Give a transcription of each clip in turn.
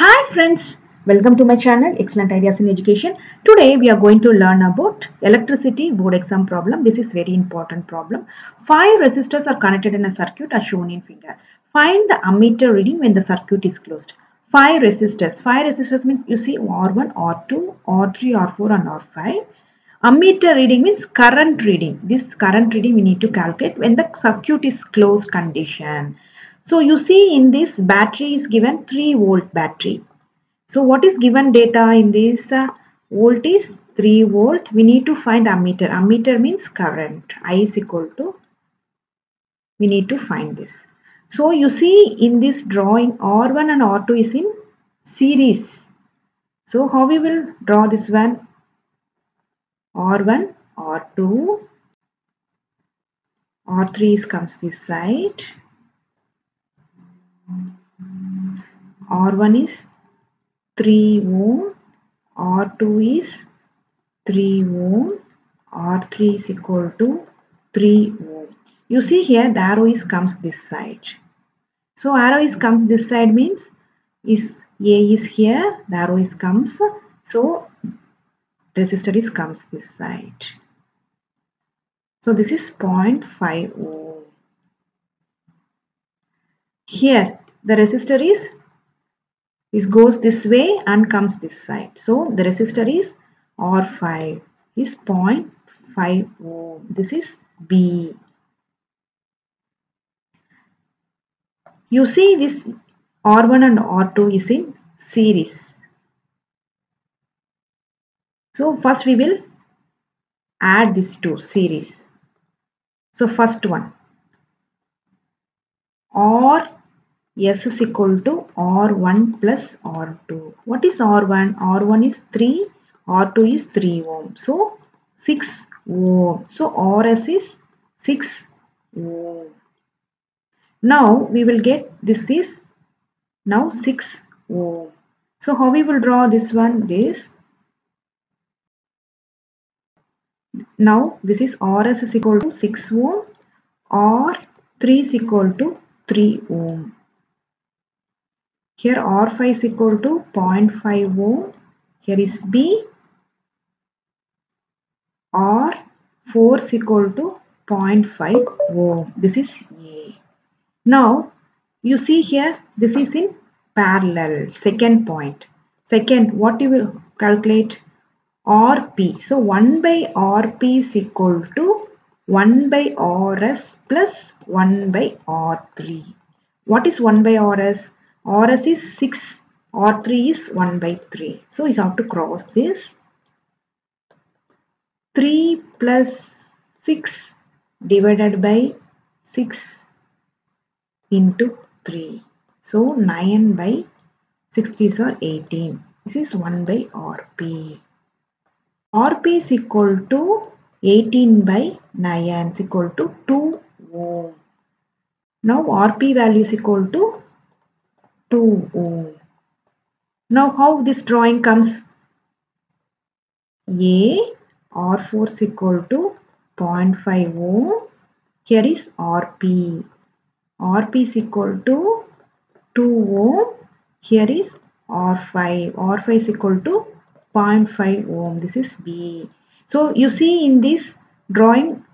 Hi friends, welcome to my channel Excellent Ideas in Education. Today we are going to learn about electricity board exam problem. This is very important problem. Five resistors are connected in a circuit as shown in figure. Find the ammeter reading when the circuit is closed. Five resistors. Five resistors means you see R1, R2, R3, R4 and R5. Ammeter reading means current reading. This current reading we need to calculate when the circuit is closed condition. So you see in this battery is given 3 volt battery. So what is given data in this uh, volt is 3 volt. We need to find ammeter. Ammeter means current. I is equal to we need to find this. So you see in this drawing R1 and R2 is in series. So how we will draw this one? R1, R2, R3 comes this side. R1 is 3 ohm, R2 is 3 ohm, R3 is equal to 3 ohm. You see here the arrow is comes this side. So arrow is comes this side means is A is here, the arrow is comes. So resistor is comes this side. So this is 0.5 ohm. Here the resistor is this goes this way and comes this side. So the resistor is R5 is 0.5 ohm. This is B. You see this R1 and R2 is in series. So first we will add these two series. So first one R S is equal to R1 plus R2. What is R1? R1 is 3, R2 is 3 ohm. So 6 ohm. So RS is 6 ohm. Now we will get this is now 6 ohm. So how we will draw this one? This now this is RS is equal to 6 ohm R3 is equal to 3 ohm. Here R5 is equal to 0.5 ohm. Here is B. R4 is equal to 0.5 ohm. This is A. Now you see here this is in parallel. Second point. Second what you will calculate? RP. So 1 by RP is equal to 1 by RS plus 1 by R3. What is 1 by RS? RS is 6, R3 is 1 by 3. So you have to cross this. 3 plus 6 divided by 6 into 3. So 9 by 60s are 18. This is 1 by RP. RP is equal to 18 by 9 is equal to 2 ohm. Now RP value is equal to 2 ohm. Now how this drawing comes? A R4 is equal to 0.5 ohm. Here is RP. RP is equal to 2 ohm. Here is R5. R5 is equal to 0.5 ohm. This is B. So you see in this drawing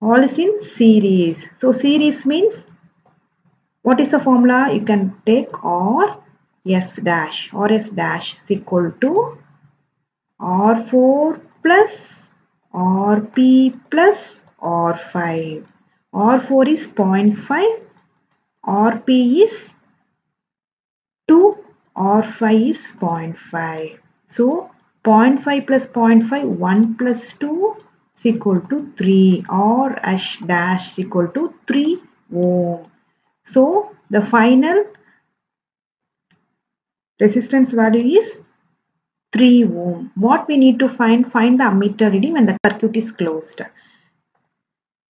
all is in series. So series means what is the formula? You can take R S dash or S dash is equal to R4 plus RP plus R5. R4 is 0.5, RP is 2, R5 is 0.5. So 0.5 plus 0.5, 1 plus 2 is equal to 3 or dash is equal to 3 ohm. So the final resistance value is 3 ohm. What we need to find? Find the ammeter reading when the circuit is closed.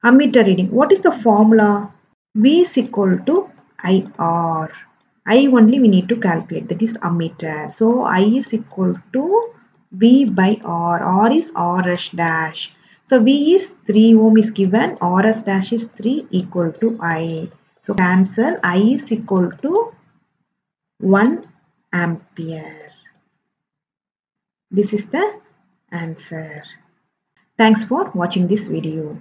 Ammeter reading. What is the formula? V is equal to IR. I only we need to calculate. That is ammeter. So I is equal to V by R. R is RS dash. So V is 3 ohm is given. RS dash is 3 equal to I. So cancel I is equal to 1 ampere. This is the answer. Thanks for watching this video.